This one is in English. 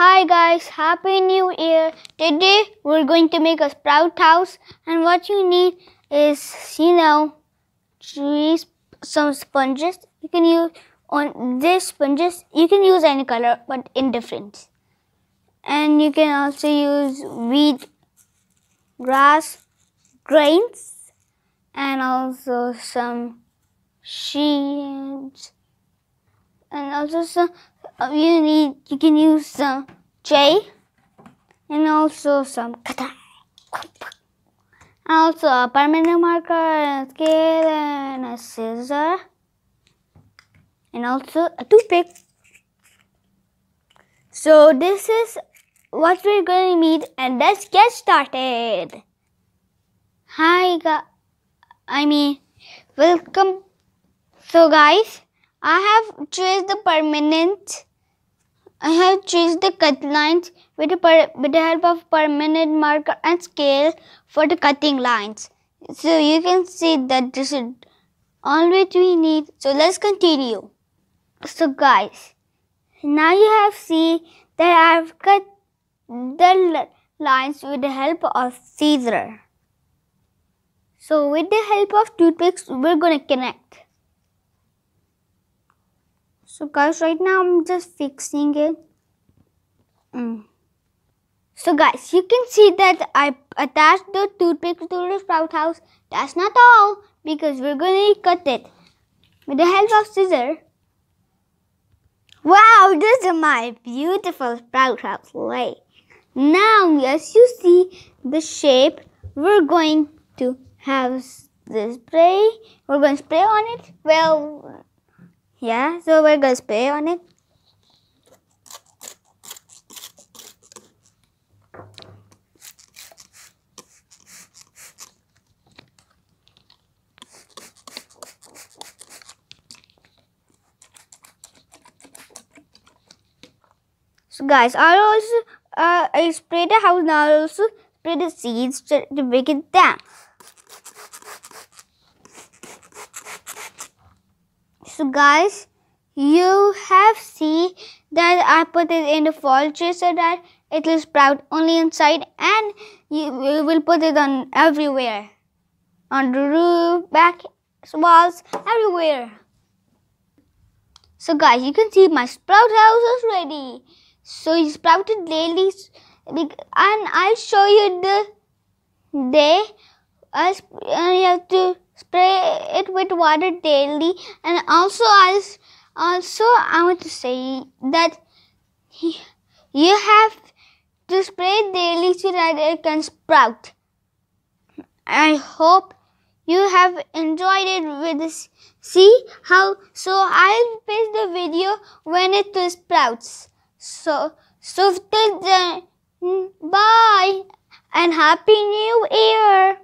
Hi guys, Happy New Year. Today we're going to make a sprout house and what you need is, you know, trees, some sponges. You can use on this sponges, you can use any color but in different. And you can also use wheat, grass, grains and also some sheets and also some uh, you need you can use some J and also some cutter also a permanent marker and a scale and a scissor. And also a toothpick. So this is what we're going to need and let's get started. Hi i mean welcome. So guys I have traced the permanent. I have traced the cut lines with the, per, with the help of permanent marker and scale for the cutting lines. So you can see that this is all which we need. So let's continue. So guys, now you have seen that I have cut the lines with the help of scissor. So with the help of toothpicks, we're to connect. So guys, right now I'm just fixing it. Mm. So guys, you can see that I attached the toothpick to the sprout house. That's not all because we're going to cut it with the help of scissors. Wow, this is my beautiful sprout house way. Now, as you see the shape, we're going to have the spray. We're going to spray on it. Well, yeah, so we're gonna spray on it. So guys, I also uh, I spray the house now. I also spray the seeds to, to break it down. So guys, you have seen that I put it in the fall tray so that it will sprout only inside and you, will put it on everywhere. On the roof, back walls, everywhere. So guys, you can see my sprout house is ready. So it sprouted daily and I'll show you the day. I'll, you have to spray it with water daily and also I also I want to say that you have to spray daily so that it can sprout. I hope you have enjoyed it with this. See how so I'll paste the video when it sprouts. So so till then bye and happy new year.